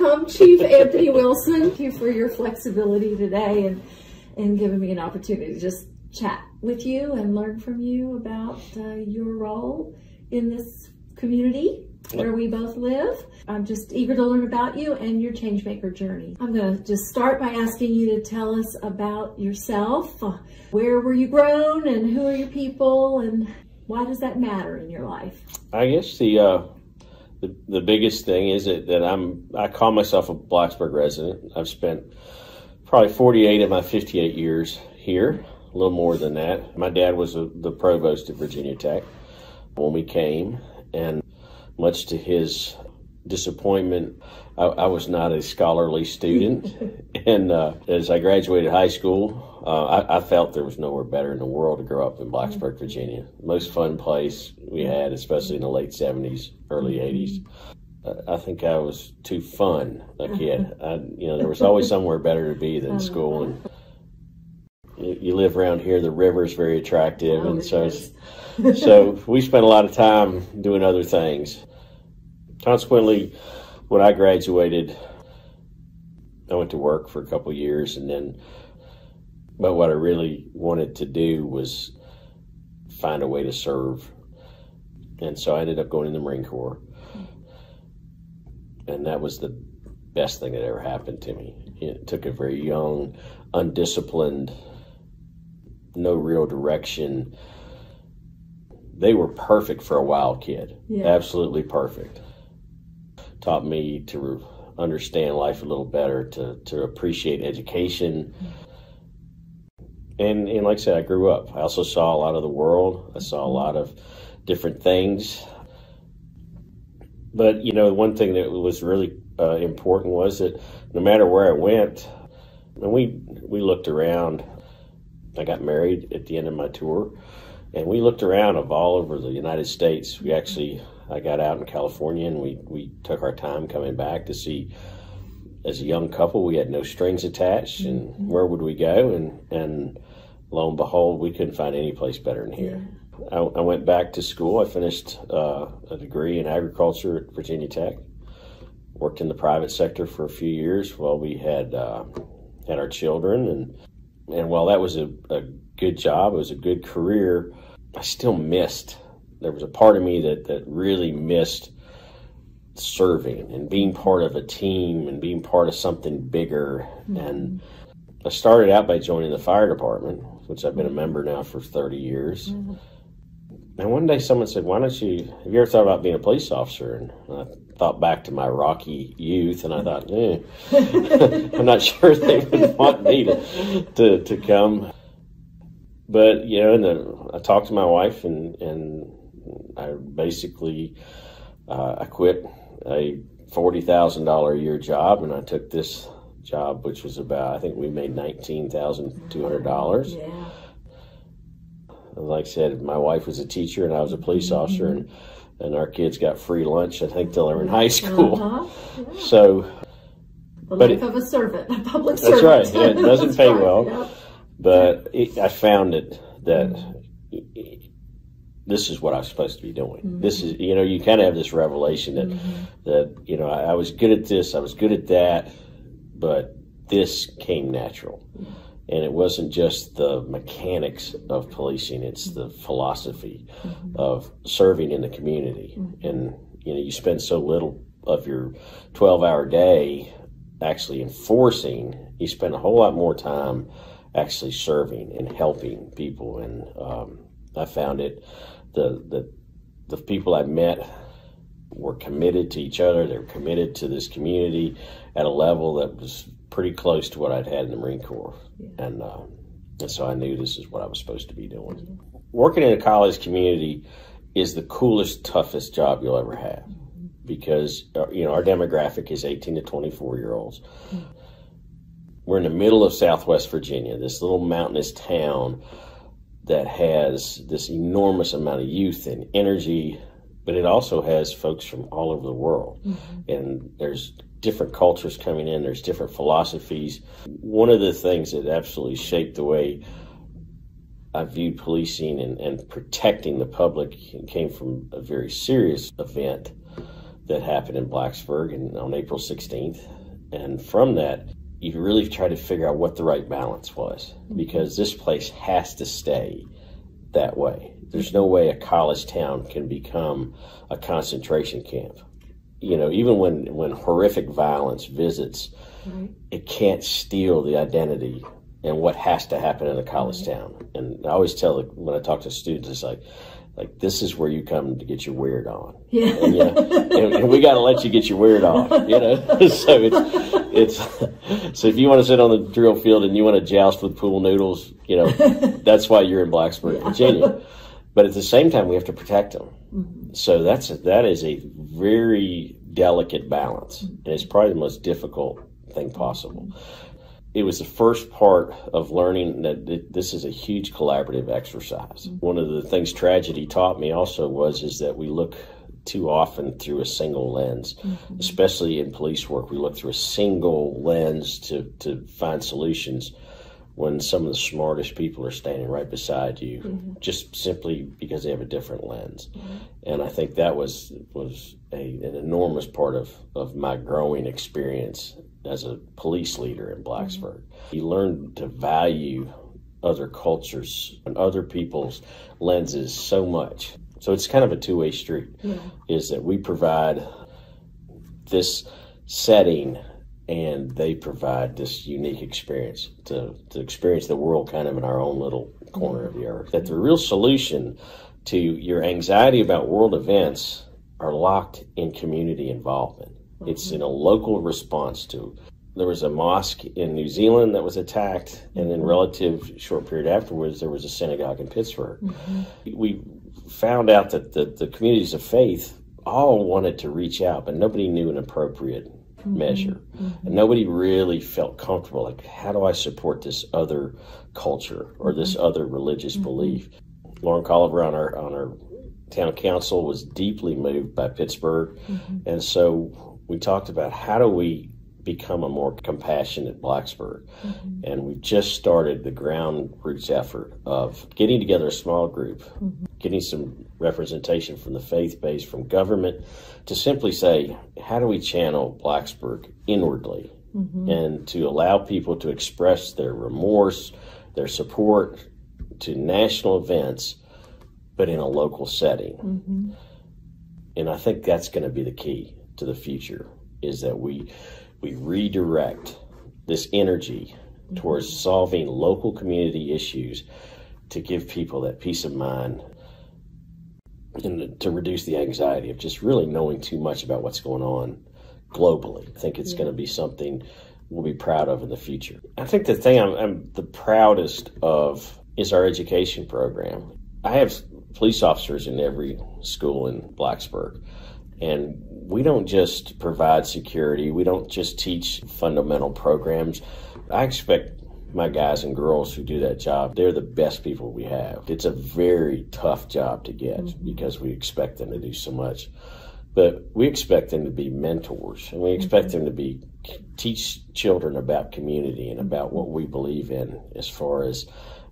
welcome Chief Anthony Wilson. Thank you for your flexibility today and, and giving me an opportunity to just chat with you and learn from you about uh, your role in this community where we both live. I'm just eager to learn about you and your changemaker journey. I'm going to just start by asking you to tell us about yourself. Where were you grown and who are your people and why does that matter in your life? I guess the uh, the, the biggest thing is that, that I'm I call myself a Blacksburg resident. I've spent probably 48 of my 58 years here, a little more than that. My dad was a, the provost at Virginia Tech when we came, and much to his disappointment, I, I was not a scholarly student. and uh, as I graduated high school, uh, I, I, felt there was nowhere better in the world to grow up in Blacksburg, Virginia. Most fun place we had, especially in the late 70s, early 80s. I think I was too fun a kid. I, you know, there was always somewhere better to be than school. And you, you live around here, the river is very attractive, and so so we spent a lot of time doing other things. Consequently, when I graduated, I went to work for a couple years, and then, but what I really wanted to do was find a way to serve, and so I ended up going in the Marine Corps, and that was the best thing that ever happened to me. It took a very young, undisciplined, no real direction they were perfect for a wild kid. Yeah. Absolutely perfect. Taught me to understand life a little better, to, to appreciate education. And, and like I said, I grew up. I also saw a lot of the world. I saw a lot of different things. But, you know, one thing that was really uh, important was that no matter where I went, and we, we looked around, I got married at the end of my tour and we looked around of all over the United States. We actually, I got out in California and we, we took our time coming back to see, as a young couple, we had no strings attached and mm-hmm. where would we go? And, and lo and behold, we couldn't find any place better than here. I, I, went back to school. I finished uh, a degree in agriculture at Virginia Tech. Worked in the private sector for a few years while we had uh, had our children, and and while that was a, a good job, it was a good career I still missed. There was a part of me that that really missed serving and being part of a team and being part of something bigger. Mm-hmm. And I started out by joining the fire department, which I've been a member now for 30 years. Mm-hmm. And one day someone said, Why don't you, have you ever thought about being a police officer? And I thought back to my rocky youth and I thought, eh, I'm not sure they would want me to, to, to come but you know, and the, I talked to my wife, and and I basically uh, I quit a forty thousand dollar a year job, and I took this job, which was about I think we made nineteen thousand two hundred dollars. Yeah. Like I said, my wife was a teacher, and I was a police mm-hmm. officer, and and our kids got free lunch. I think till they were in high school. Uh-huh. Yeah. So, the life it, of a servant, a public that's servant. That's right. Yeah, it doesn't pay right. well. But it, I found it that this is what I'm supposed to be doing. Mm-hmm. This is, you know, you kind of have this revelation that, mm-hmm. that, you know, I, I, was good at this, I was good at that, but this came natural. Mm-hmm. And it wasn't just the mechanics of policing, it's the philosophy mm-hmm. of serving in the community. Mm-hmm. And, you know, you spend so little of your 12 hour day actually enforcing, you spend a whole lot more time actually serving and helping people. And um, I found it the the the people I met were committed to each other. They were committed to this community at a level that was pretty close to what I'd had in the Marine Corps, yeah. and uh, and so I knew this is what I was supposed to be doing. Mm-hmm. Working in a college community is the coolest, toughest job you'll ever have mm-hmm. because uh, you know our demographic is 18 to 24 year olds. Mm-hmm we're in the middle of Southwest Virginia, this little mountainous town that has this enormous amount of youth and energy, but it also has folks from all over the world. Mm-hmm. And there's different cultures coming in, there's different philosophies. One of the things that absolutely shaped the way I viewed policing and, and protecting the public came from a very serious event that happened in Blacksburg and on April 16th. And from that, you really try to figure out what the right balance was mm-hmm. because this place has to stay that way. There's no way a college town can become a concentration camp. You know, even when, when horrific violence visits, right. it can't steal the identity and what has to happen in a college right. town. And I always tell when I talk to students, it's like, like this is where you come to get your weird on. Yeah. And, you know, and, and we got to let you get your weird on, you know? so it's, it's, so if you want to sit on the drill field and you want to joust with pool noodles, you know, that's why you're in Blacksburg, yeah. Virginia. But at the same time, we have to protect them. Mm-hmm. So that's, that is a very delicate balance. Mm-hmm. And it's probably the most difficult thing possible. Mm-hmm it was the first part of learning that this is a huge collaborative exercise. Mm-hmm. One of the things tragedy taught me also was is that we look too often through a single lens, mm-hmm. especially in police work. We look through a single lens to, to find solutions when some of the smartest people are standing right beside you, mm-hmm. just simply because they have a different lens. Mm-hmm. And I think that was was a, an enormous part of, of my growing experience as a police leader in Blacksburg. Mm-hmm. He learned to value other cultures and other people's lenses so much. So it's kind of a two way street. Yeah. Is that we provide this setting and they provide this unique experience to, to experience the world kind of in our own little corner of the mm-hmm. earth. That the real solution to your anxiety about world events are locked in community involvement. It's in a local response to. There was a mosque in New Zealand that was attacked, and then relative short period afterwards, there was a synagogue in Pittsburgh. Mm-hmm. We found out that the, the communities of faith all wanted to reach out, but nobody knew an appropriate mm-hmm. measure. Mm-hmm. And nobody really felt comfortable. Like, how do I support this other culture or this mm-hmm. other religious mm-hmm. belief? Lauren Colliver on our on our town council was deeply moved by Pittsburgh, mm-hmm. and so we talked about how do we become a more compassionate Blacksburg. Mm-hmm. And we've just started the ground roots effort of getting together a small group, mm-hmm. getting some representation from the faith base, from government, to simply say, how do we channel Blacksburg inwardly? Mm-hmm. And to allow people to express their remorse, their support to national events, but in a local setting. Mm-hmm. And I think that's going to be the key to the future is that we we redirect this energy mm-hmm. towards solving local community issues to give people that peace of mind and to reduce the anxiety of just really knowing too much about what's going on globally. I think it's yeah. going to be something we'll be proud of in the future. I think the thing I'm, I'm the proudest of is our education program. I have police officers in every school in Blacksburg. And we don't just provide security, we don't just teach fundamental programs. I expect my guys and girls who do that job, they're the best people we have. It's a very tough job to get mm-hmm. because we expect them to do so much. But we expect them to be mentors and we expect mm-hmm. them to be teach children about community and about what we believe in as far as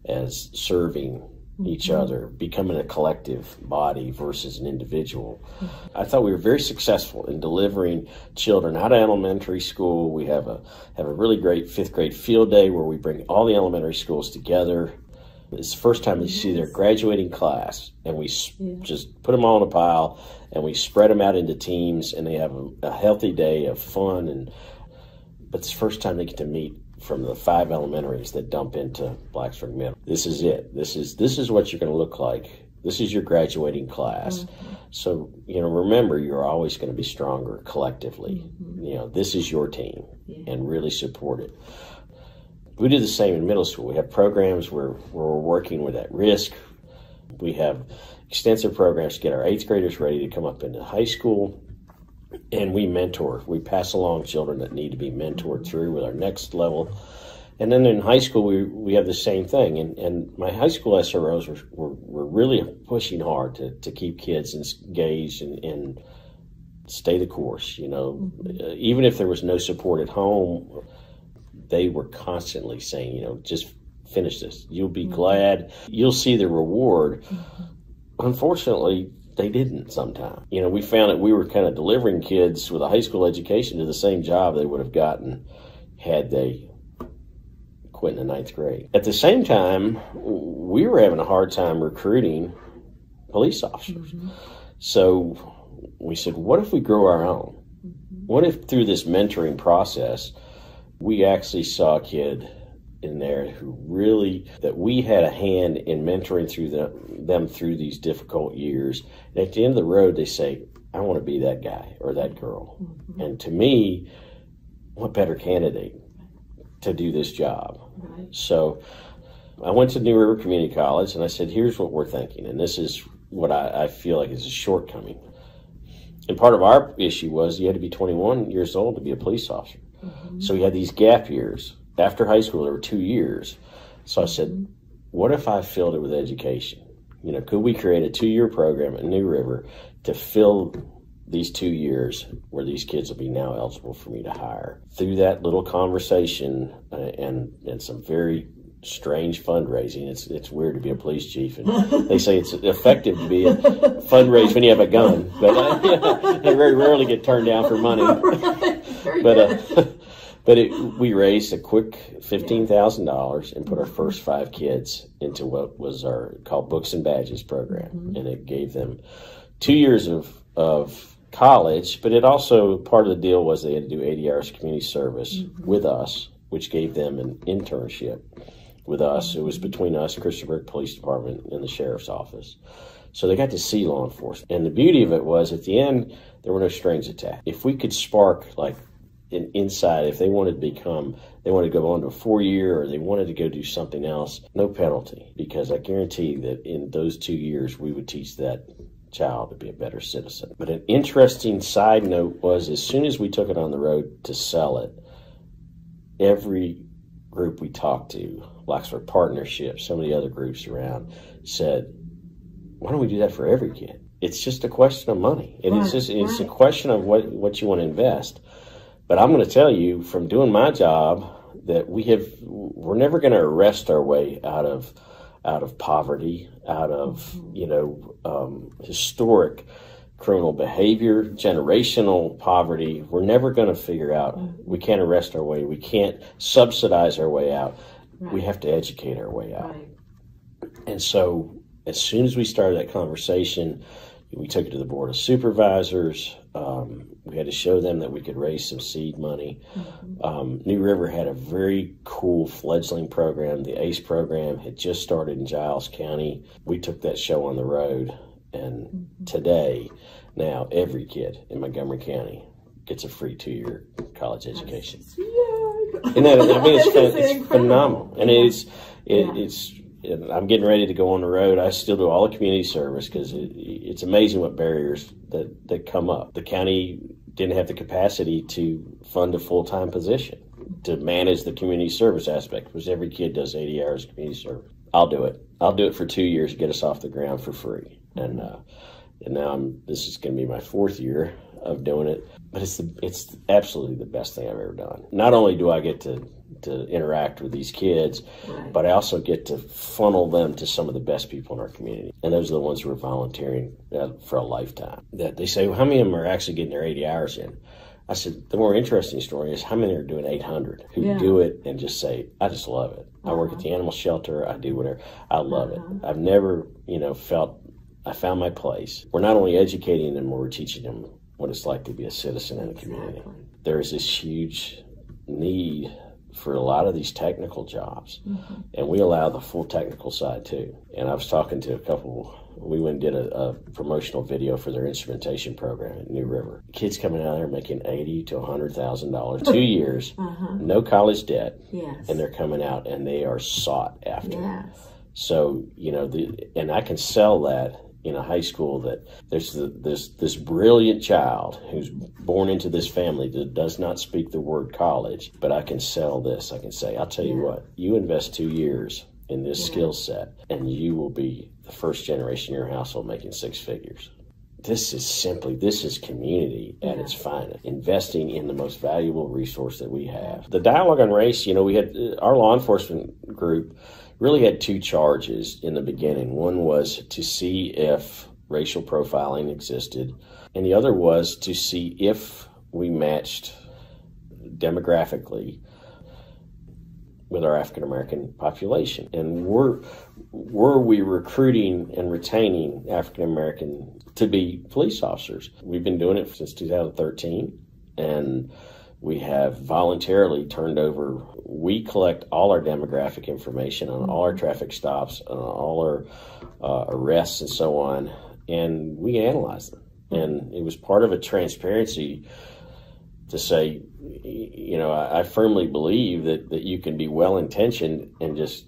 as serving each mm-hmm. other, becoming a collective body versus an individual. I thought we were very successful in delivering children out of elementary school. We have a have a really great fifth grade field day where we bring all the elementary schools together. It's the first time they yes. see their graduating class, and we yeah. just put them all in a pile, and we spread them out into teams, and they have a, a healthy day of fun. And but it's the first time they get to meet from the five elementaries that dump into Blacksburg Middle. This is it. This is this is what you're going to look like. This is your graduating class. Mm-hmm. So you know, remember, you're always going to be stronger collectively. Mm-hmm. You know, this is your team, yeah. and really support it. We do the same in middle school. We have programs where, where we're working with at risk. We have extensive programs to get our eighth graders ready to come up into high school and we mentor. We pass along children that need to be mentored through with our next level. And then in high school, we, we have the same thing. And, and my high school SROs were, were, were really pushing hard to, to keep kids engaged and, and stay the course. You know, mm-hmm. even if there was no support at home, they were constantly saying, you know, just finish this. You'll be mm-hmm. glad. You'll see the reward. Mm-hmm. Unfortunately, they didn't sometimes. You know, we found that we were kind of delivering kids with a high school education to the same job they would have gotten had they quit in the ninth grade. At the same time, we were having a hard time recruiting police officers. Mm-hmm. So we said, what if we grow our own? Mm-hmm. What if through this mentoring process, we actually saw a kid in there who really that we had a hand in mentoring through them, them through these difficult years. And at the end of the road, they say, "I want to be that guy or that girl." Mm-hmm. And to me, what better candidate to do this job? Right. So I went to New River Community College and I said, "Here's what we're thinking," and this is what I, I feel like is a shortcoming. And part of our issue was you had to be 21 years old to be a police officer. Mm-hmm. So we had these gap years after high school, there were two years. So I said, what if I filled it with education? You know, could we create a two year program at New River to fill these two years where these kids will be now eligible for me to hire? Through that little conversation uh, and, and some very strange fundraising. It's it's weird to be a police chief, and they say it's effective to be a fundraiser when you have a gun, but uh, I very rarely get turned down for money. but uh, but it, we raised a quick fifteen thousand dollars and put our first five kids into what was our called Books and Badges program, mm-hmm. and it gave them two years of of college. But it also part of the deal was they had to do eighty hours community service mm-hmm. with us, which gave them an internship with us. It was mm-hmm. between us, Christiansburg Police Department, and the sheriff's office. So they got to see law enforcement. And the beauty of it was at the end, there were no strings attached. If we could spark like in, inside if they wanted to become they wanted to go on to a four year or they wanted to go do something else no penalty because i guarantee that in those two years we would teach that child to be a better citizen. But an interesting side note was as soon as we took it on the road to sell it every group we talked to Blacksburg Partnership some of the other groups around said why don't we do that for every kid? It's just a question of money. And right, it's just it's right. a question of what what you want to invest but I'm going to tell you from doing my job that we have we're never going to arrest our way out of out of poverty, out of you know um, historic criminal behavior, generational poverty. We're never going to figure out. We can't arrest our way. We can't subsidize our way out. Right. We have to educate our way out. Right. And so, as soon as we started that conversation, we took it to the board of supervisors. Um, we had to show them that we could raise some seed money. Mm-hmm. Um, New River had a very cool fledgling program. The ACE program had just started in Giles County. We took that show on the road, and mm-hmm. today, now every kid in Montgomery County gets a free two-year college education. Yeah. And that, I mean, it's, it's phenomenal, and it's it, yeah. it's I'm getting ready to go on the road. I still do all the community service because it, it's amazing what barriers that, that come up. The county didn't have the capacity to fund a full time position to manage the community service aspect because every kid does 80 hours of community service. I'll do it. I'll do it for two years to get us off the ground for free. And uh, and now I'm. This is going to be my fourth year of doing it, but it's the it's absolutely the best thing I've ever done. Not only do I get to to interact with these kids, right. but I also get to funnel them to some of the best people in our community. And those are the ones who are volunteering uh, for a lifetime. That they say, well, how many of them are actually getting their 80 hours in? I said, the more interesting story is how many are doing 800 who yeah. do it and just say, I just love it. Uh-huh. I work at the uh-huh. animal shelter. I do whatever. I love uh-huh. it. I've never, you know, felt I found my place. We're not only educating them, we're teaching them what it's like to be a citizen in the community. Exactly. There is this huge need for a lot of these technical jobs. Mm-hmm. And we allow the full technical side too. And I was talking to a couple, we went and did a, a promotional video for their instrumentation program at New River. Kids coming out there making eighty to a hundred thousand dollars, two years, uh-huh. no college debt, yes. and they're coming out and they are sought after. Yes. So you know, the, and I can sell that in a high school that there's the, this this brilliant child who's born into this family that does not speak the word college, but I can sell this. I can say, I'll tell you what, you invest two years in this yeah. skill set, and you will be the first generation in your household making six figures. This is simply this is community at its finest. Investing in the most valuable resource that we have. The dialogue on race, you know, we had uh, our law enforcement group really had two charges in the beginning. One was to see if racial profiling existed, and the other was to see if we matched demographically with our African American population, and were were we recruiting and retaining African American to be police officers? We've been doing it since 2013, and we have voluntarily turned over. We collect all our demographic information on all our traffic stops, on all our uh, arrests, and so on, and we analyze them. And it was part of a transparency to say, you know, I, I firmly believe that, that you can be well intentioned and just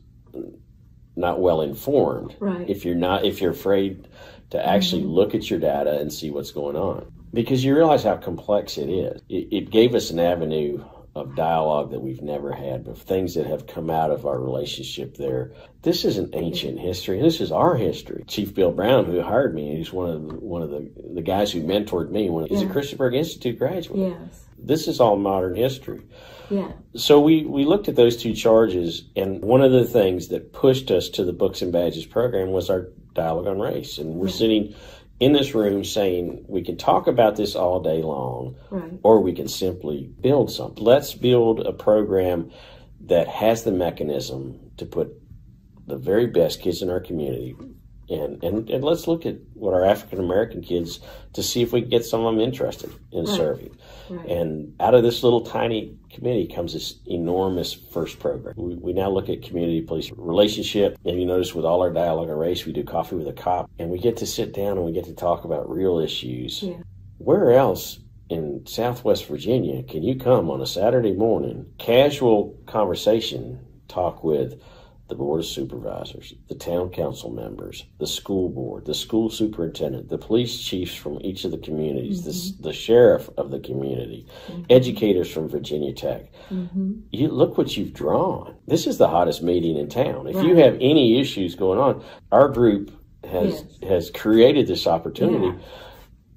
not well informed Right. if you're not if you're afraid to actually Mm-hmm. look at your data and see what's going on because you realize how complex it is it, it gave us an avenue of dialogue that we've never had but things that have come out of our relationship there this isn't ancient history this is our history chief bill brown who hired me he's one of the, one of the, the guys who mentored me when he's a Yeah. institute graduate Yes. this is all modern history Yeah. so we, we looked at those two charges, and one of the things that pushed us to the Books and Badges program was our dialogue on race. And we're sitting in this room saying we can talk about this all day long, Right. or we can simply build something. Let's build a program that has the mechanism to put the very best kids in our community. And, and, and let's look at what our African American kids to see if we can get some of them interested in Right. serving. Right. And out of this little tiny committee comes this enormous first program. We, we now look at community police relationship. And you notice with all our dialogue on race, we do coffee with a cop and we get to sit down and we get to talk about real issues. Yeah. Where else in Southwest Virginia can you come on a Saturday morning, casual conversation, talk with the Board of Supervisors, the town council members, the school board, the school superintendent, the police chiefs from each of the communities, the s the, sheriff of the community, educators from Virginia Tech. Mm-hmm. You look what you've drawn. This is the hottest meeting in town. If you have any issues going on, our group has has created this opportunity. Yeah.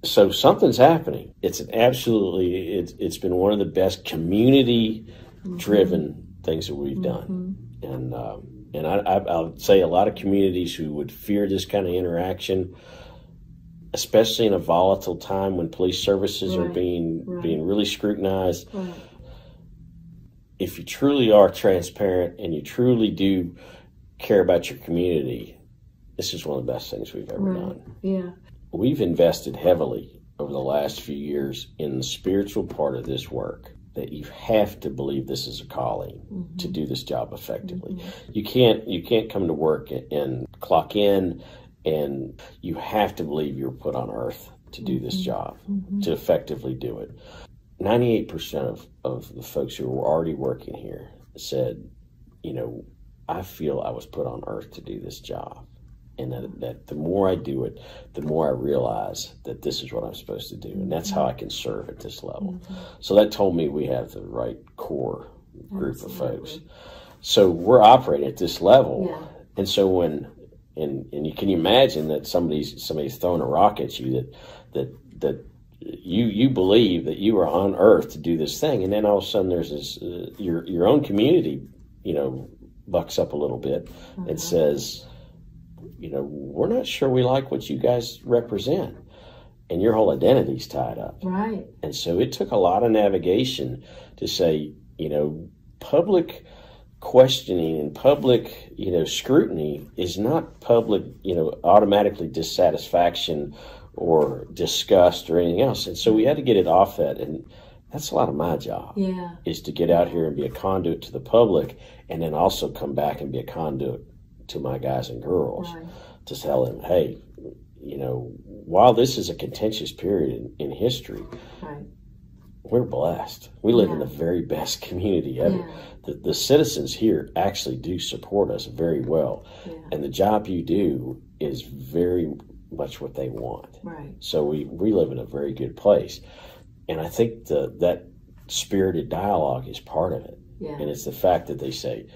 So something's happening. It's an absolutely it's it's been one of the best community driven things that we've done, and um, and I, I I would say a lot of communities who would fear this kind of interaction, especially in a volatile time when police services are being right. being really scrutinized. Right. If you truly are transparent and you truly do care about your community, this is one of the best things we've ever Right. done Yeah. we've invested heavily over the last few years in the spiritual part of this work that you have to believe this is a calling to mm-hmm. do this job effectively. Mm-hmm. You can't you can't come to work and, and clock in and you have to believe you're put on earth to do this mm-hmm. job to effectively do it. 98% of, of the folks who were already working here said you know i feel i was put on earth to do this job and that, that the more I do it, the more I realize that this is what I'm supposed to do, and that's how I can serve at this level. So that told me we have the right core group of folks. So we're operating at this level, Yeah. and so when and and you can you imagine that somebody's somebody's throwing a rock at you that that that you you believe that you are on earth to do this thing, and then all of a sudden there's this uh, your your own community, you know, bucks up a little bit and says you know, we're not sure we like what you guys represent. And your whole identity's tied up. Right. And so it took a lot of navigation to say, you know, public questioning and public, you know, scrutiny is not public, you know, automatically dissatisfaction or disgust or anything else. And so we had to get it off that. And that's a lot of my job Yeah. is to get out here and be a conduit to the public and then also come back and be a conduit to my guys and girls Right. to tell them, hey, you know, while this is a contentious period in, in history, Right. we're blessed. We live in the very best community ever. Yeah. The, the citizens here actually do support us very well. Yeah. And the job you do is very much what they want. Right. So we, we live in a very good place. And I think the, that spirited dialogue is part of it. Yeah. And it's the fact that they say,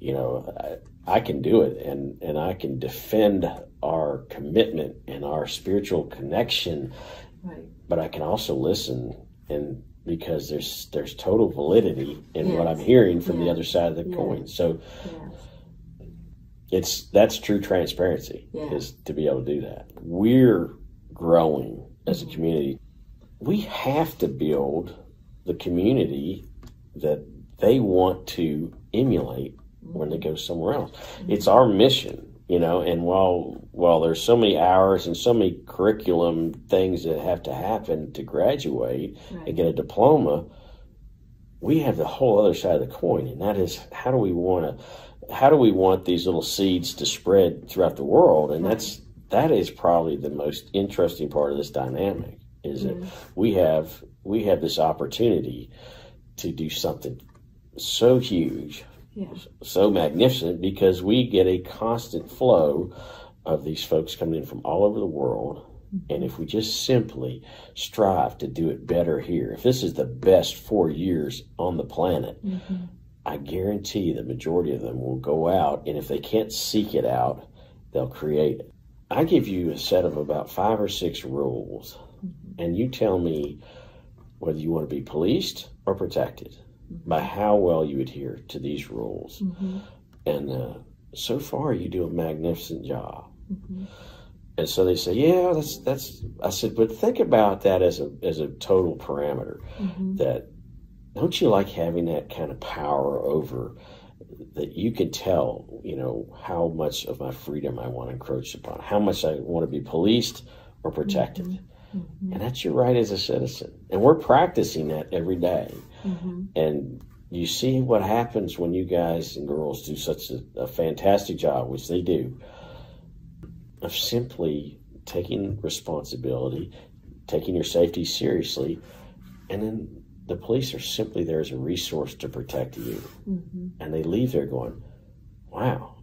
you know, I, can do it and, and I can defend our commitment and our spiritual connection, Right. but I can also listen and because there's there's total validity in what I'm hearing from the other side of the Yeah. coin. So Yes. it's that's true transparency Yeah. is to be able to do that. We're growing as a mm-hmm. community. We have to build the community that they want to emulate when they mm-hmm. go somewhere else. Mm-hmm. It's our mission, you know, and while while there's so many hours and so many curriculum things that have to happen to graduate Right. and get a diploma, we have the whole other side of the coin, and that is how do we want to, how do we want these little seeds to spread throughout the world, and that's that is probably the most interesting part of this dynamic is that mm-hmm. we have we have this opportunity to do something so huge, Yeah. so magnificent because we get a constant flow of these folks coming in from all over the world. And if we just simply strive to do it better here, if this is the best four years on the planet, Mhm. I guarantee the majority of them will go out, and if they can't seek it out, they'll create it. I give you a set of about five or six rules, and you tell me whether you want to be policed or protected by how well you adhere to these rules. Mhm. And uh, so far, you do a magnificent job. Mhm. And so they say, "Yeah, that's that's." I said, "But think about that as a as a total parameter. Mhm. That don't you like having that kind of power over that you can tell, you know, how much of my freedom I want to encroach upon, how much I want to be policed or protected, Mhm. and that's your right as a citizen. And we're practicing that every day. Mhm. And you see what happens when you guys and girls do such a, a fantastic job, which they do, of simply taking responsibility, taking your safety seriously, and then the police are simply there as a resource to protect you. Mhm. And they leave there going, wow,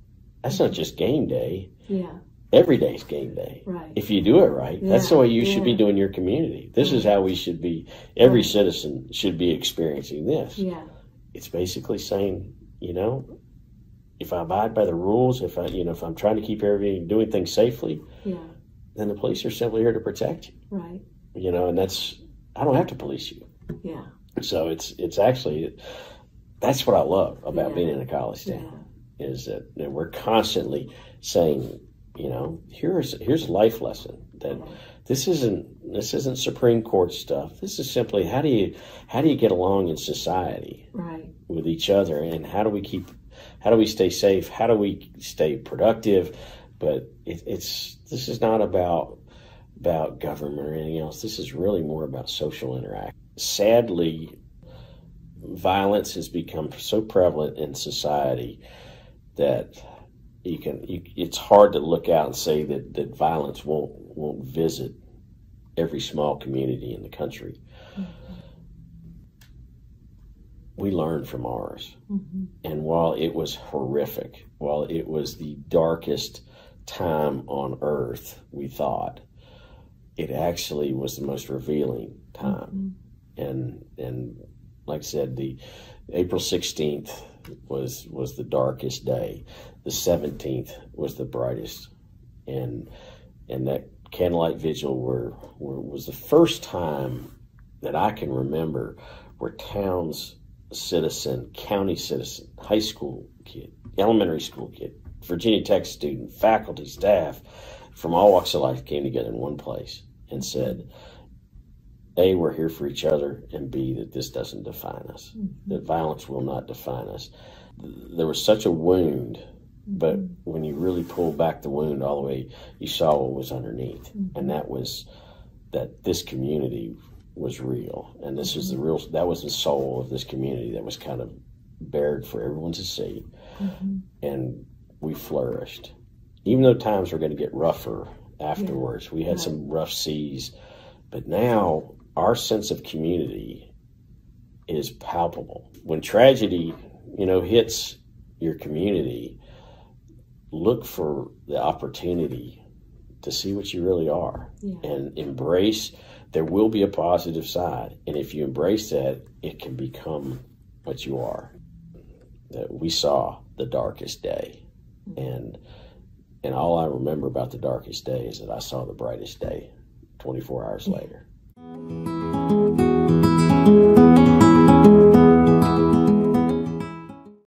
that's not just game day. Yeah. Every day's game day. Right. If you do it right, that's the way you should be doing your community. This is how we should be, every Right. citizen should be experiencing this Yeah. it's basically saying, you know, if I abide by the rules, if I, you know, if I'm trying to keep everything doing things safely, Yeah. then the police are simply here to protect you. Right. You know, and that's I don't have to police you. Yeah. So it's it's actually that's what I love about Yeah. being in a college Yeah. town is that, that we're constantly saying, you know, here's here's a life lesson that this isn't this isn't Supreme Court stuff. This is simply how do you how do you get along in society Right. with each other and how do we keep how do we stay safe how do we stay productive but it, it's this is not about about government or anything else this is really more about social interaction sadly violence has become so prevalent in society that you can you, it's hard to look out and say that, that violence won't won't visit every small community in the country we learned from ours Mhm. and while it was horrific, while it was the darkest time on earth, we thought, it actually was the most revealing time. And and like I said, the April sixteenth was was the darkest day. The seventeenth was the brightest. And and that candlelight vigil were, were was the first time that I can remember where towns citizen, county citizen, high school kid, elementary school kid, Virginia Tech student, faculty, staff from all walks of life came together in one place and said, A, we're here for each other, and B, that this doesn't define us, mm-hmm. that violence will not define us. There was such a wound, but mm-hmm. when you really pulled back the wound all the way, you saw what was underneath, mm-hmm. and that was that this community was real, and this is the real. That was the soul of this community that was kind of bared for everyone to see, and we flourished. Even though times were going to get rougher afterwards, we had Right. some rough seas, but now our sense of community is palpable. When tragedy, you know, hits your community, look for the opportunity to see what you really are Yeah. and embrace there will be a positive side. And if you embrace that it can become what you are. That we saw the darkest day. Mm-hmm. And and all i remember about the darkest day is that i saw the brightest day 24 hours later Música